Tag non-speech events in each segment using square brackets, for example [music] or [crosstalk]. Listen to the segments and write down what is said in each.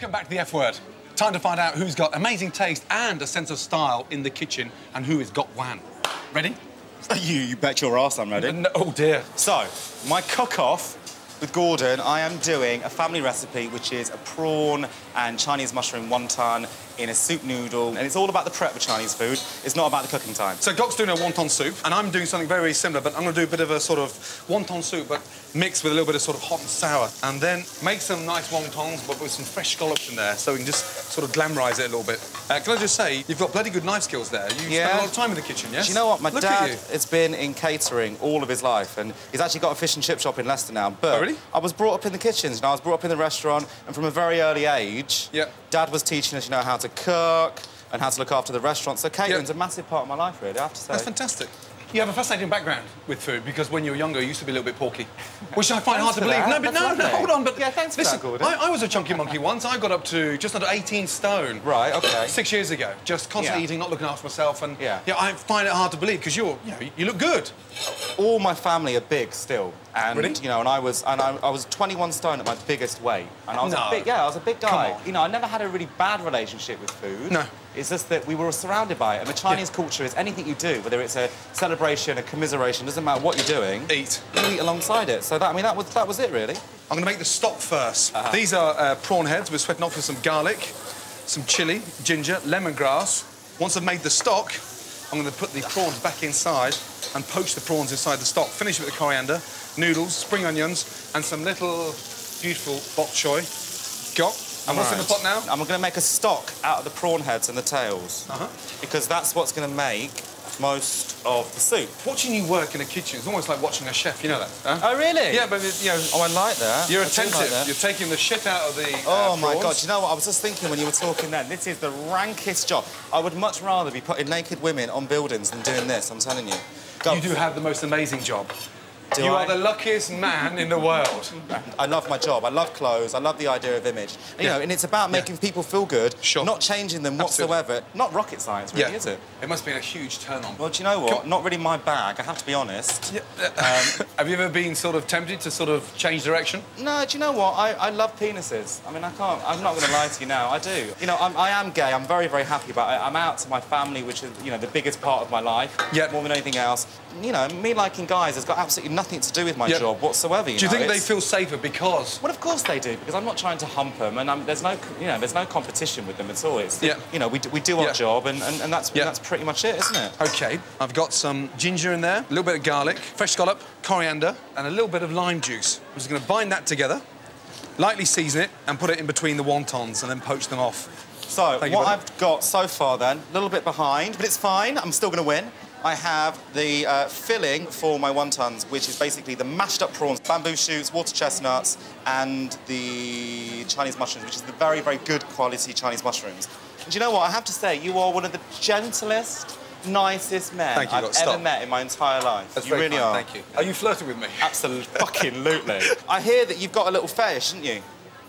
Welcome back to the F word. Time to find out who's got amazing taste and a sense of style in the kitchen and who has got one. Ready? [laughs] You, you bet your ass I'm ready. No, oh dear. So, my cook-off with Gordon, I am doing a family recipe which is a prawn and Chinese mushroom wonton in a soup noodle. And it's all about the prep of Chinese food. It's not about the cooking time. So Gok's doing a wonton soup, and I'm doing something very, similar, but I'm going to do a bit of a sort of wonton soup, but mixed with a little bit of sort of hot and sour. And then make some nice wontons, but with some fresh scallops in there, so we can just sort of glamorise it a little bit. Uh, can I just say, you've got bloody good knife skills there. You spend Yeah. a lot of time in the kitchen, yes? Do you know what? My Look dad has been in catering all of his life, and he's actually got a fish and chip shop in Leicester now. But Oh, really? I was brought up in the kitchens, and I was brought up in the restaurant, and from a very early age, Yeah. Dad was teaching us, you know, how to cook and how to look after the restaurant. So catering's Yeah. a massive part of my life, really. I have to say. That's fantastic. You have a fascinating background with food because when you were younger, you used to be a little bit porky, [laughs] which I find hard to believe. that. No, but That's no, no, hold on. But Yeah, thanks for that, Gordon. I, I was a chunky monkey [laughs] once. I got up to just under 18 stone. Right, okay. Six years ago, just constantly Yeah. eating, not looking after myself, and Yeah. yeah I find it hard to believe because you're, you know, you look good. all my family are big still, and Really? you know, and I was, and I, I was 21 stone at my biggest weight, and I was No. a big, yeah, I was a big guy. You know, I never had a really bad relationship with food. No. It's just that we were surrounded by it, and the Chinese culture is anything you do, whether it's a celebration, a commiseration, doesn't matter what you're doing, Eat. you eat alongside it. So that, I mean, that was that was it really. I'm going to make the stock 1st Uh-huh. These are uh, prawn heads. We're sweating off with some garlic, some chili, ginger, lemongrass. Once I've made the stock, I'm going to put the prawns back inside and poach the prawns inside the stock. Finish with the coriander, noodles, spring onions, and some little beautiful bok choy. Got. And what's in the pot Right. now? I'm going to make a stock out of the prawn heads and the tails, Uh-huh. because that's what's going to make most of the soup. Watching you work in a kitchen is almost like watching a chef. You know that? huh? Oh really? Yeah, but you know, Oh, I like that. you're I do like attentive. that. you're taking the shit out of the. Oh uh, my prawns. god, do you know what? I was just thinking when you were talking then, this is the rankest job. I would much rather be putting naked women on buildings than doing this, I'm telling you. Go. You do have the most amazing job. Do you I? are the luckiest man in the world. I love my job. I love clothes. I love the idea of image. You Yeah. know, and it's about making people feel good, Sure. not changing them Absolutely. whatsoever. Not rocket science, really, Yeah. is it? It must have been a huge turn on. Well, do you know what? Not really my bag, I have to be honest. Um, [laughs] have you ever been sort of tempted to sort of change direction? No, do you know what? I, I love penises. I mean, I can't, I'm not going to lie to you now. I do. You know, I'm, I am gay. I'm very, very happy about it. I'm out to my family, which is, you know, the biggest part of my life. Yeah. More than anything else. You know, me liking guys has got absolutely nothing to do with my Yeah. job whatsoever. You Do you know? think they feel safer because? Well, of course they do, because I'm not trying to hump them, and I'm, there's no, you know, there's no competition with them at all. It's, Yeah. you know, we, do- we do our Yeah. job, and, and, and that's, that's pretty much it, isn't it? Okay, I've got some ginger in there, a little bit of garlic, fresh scallop, coriander, and a little bit of lime juice. I'm just going to bind that together, lightly season it, and put it in between the wontons, and then poach them off. So, Thank what buddy. I've got so far then, a little bit behind, but it's fine, I'm still going to win. I have the uh, filling for my wontons, which is basically the mashed up prawns, bamboo shoots, water chestnuts, and the Chinese mushrooms, which is the very, very good quality Chinese mushrooms. And do you know what? I have to say, you are one of the gentlest, nicest men you, I've ever Stop. met in my entire life. That's you really kind, are. Thank you. Are you flirting with me? Absolutely, fucking [laughs] lootly. I hear that you've got a little fetish, haven't you?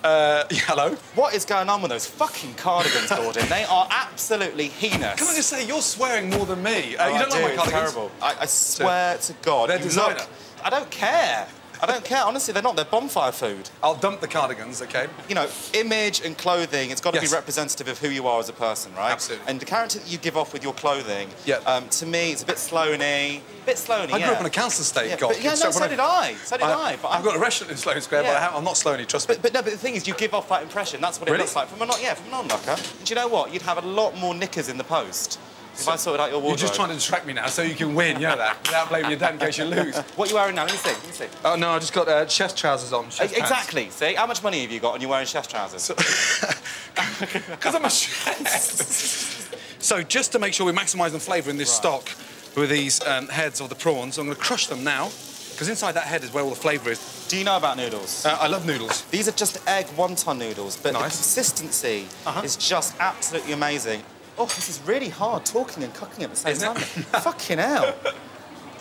Uh, [laughs] hello. What is going on with those fucking cardigans, Gordon? they are absolutely heinous. Can I just say, you're swearing more than me. Uh, Oh, you don't do, like my it's cardigans? terrible. I, I swear to God. They're designer. look- I don't care. I don't care. Honestly, they're not. They're bonfire food. I'll dump the cardigans, okay? You know, image and clothing, it's got to Yes. be representative of who you are as a person, right? Absolutely. And the character that you give off with your clothing, Yeah. um, to me, it's a bit Sloaney. A bit Sloaney, I yeah. grew up on a council estate, Yeah, God. but, yeah no, So so did I. So did I. But I've I'm- got a restaurant in Sloane Square, but Yeah. I have, I'm not Sloaney, trust me. But, but no, but the thing is, you give off that impression. That's what it Really? looks like from a non, yeah, from a non-knocker. And do you know what? You'd have a lot more knickers in the post if I sorted out your water. You're just trying to distract me now so you can win, you know that, [laughs] without blaming your dad in case you lose. [laughs] What are you wearing now? Let me see. Let me see. Oh, no, I just got uh, chest trousers on. chest pants. Exactly. See, how much money have you got and you're wearing chest trousers? Because [laughs] I'm a chef. so just to make sure we maximise the flavour in this stock with these um, heads of the prawns, I'm going to crush them now, because inside that head is where all the flavour is. Do you know about noodles? Uh, I love noodles. These are just egg wonton noodles, but the consistency Uh-huh. is just absolutely amazing. Oh, this is really hard talking and cooking at the same Isn't time. [laughs] Fucking hell.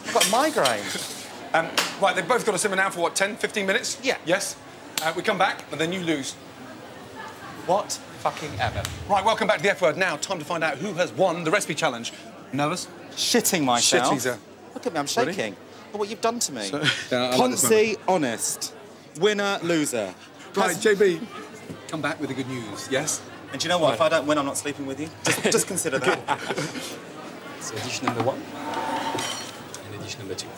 I've got a migraine. Um, right, they've both got to simmer now for what, 10, 15 minutes? Yeah. Yes? Uh, we come back, and then you lose. What fucking ever. Right, welcome back to the F word. Now, time to find out who has won the recipe challenge. Nervous? Shitting myself. Shitting, sir. Look at me, I'm Ready? shaking. Look what you've done to me. [laughs] Yeah, I like Ponzi, honest. Winner, loser. Right, JB. come back with the good news. Yes. And do you know what? If I don't win, I'm not sleeping with you. Just, [laughs] just consider that. [laughs] So dish number one and dish number two.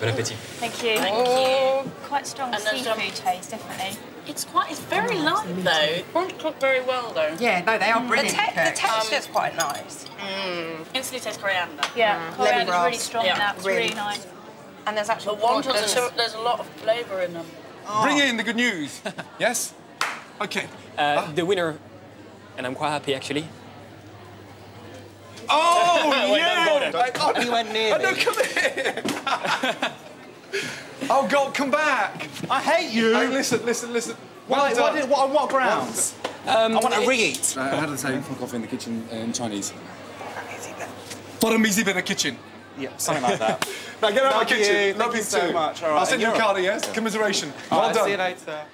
Bon appetit. Thank you. Thank oh, Quite strong And seafood taste, definitely. It's quite, it's very light though. Prawns cook very well though. Yeah, no, they are mm. The, brilliant. te- the cooked. texture's um, quite nice. Mm. Instantly tastes coriander. Yeah, mm. coriander's Lemongrass. really strong Yeah, in. It's really, really. nice. And there's actually But wontons, there's- there's, there's a lot of flavour in them. Bring in the good news. [laughs] yes. Okay. Uh, ah. The winner, and I'm quite happy actually. Oh [laughs] Wait, yeah! don't go there. Oh, You went near oh, no, come here! oh God, come back! I hate you. Hey, listen, listen, listen. Why, Well what done. did, what, on what grounds? I want a re-eat. Uh, how do they say fuck off in the kitchen in Chinese? For a easy bit of kitchen. Yeah, something like that. [laughs] Now get out of my Love you, kitchen. thank Love you you so too. much. All right, I'll send you a card, yes? Commiseration. All Well right, done. See you later.